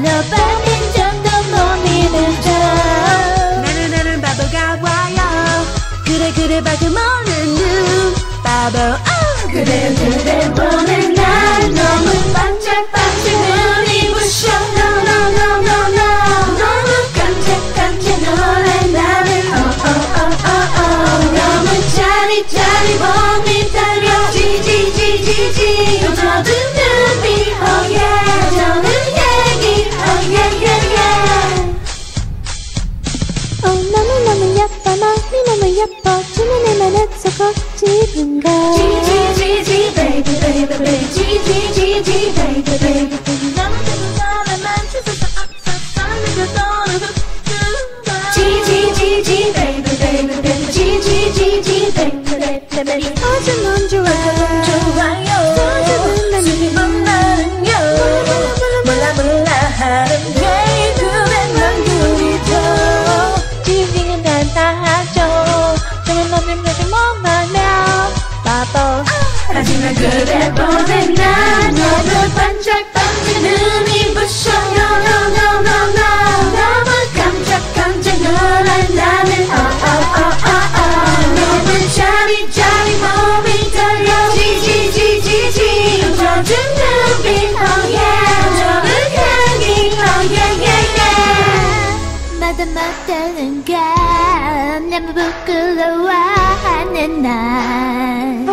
빠진 정도 못 믿을 줄 나는 나는 바보가 와요. 그래 그래 봐도 모르는 눈 바보 아 그래 그래 보는 어 너무너무 예뻐 마음이 너무 예뻐 주문을 말했어 걷집은 걸 GGGG baby baby baby GGGG baby baby 너무 뜨거운 만 주소서 앞서서 늦어도는 훅 GGGG baby baby baby GGGG baby baby baby 어제 넌 좋아 지금은 난다 하죠. 정말 너는 여기 못나면 바보 하지만 그래 보낸 날 너도 반짝 반짝 눈이 부셔. No no no no no. 너무 깜짝 깜짝 놀란 나는 Oh oh oh oh oh 너무 짜릿짜릿 몸이 떨려. 지지지지지. 젖은 눈빛 Oh yeah 저를 향해 Oh yeah yeah yeah 마다 못하는 건 너무 부끄러워하는 날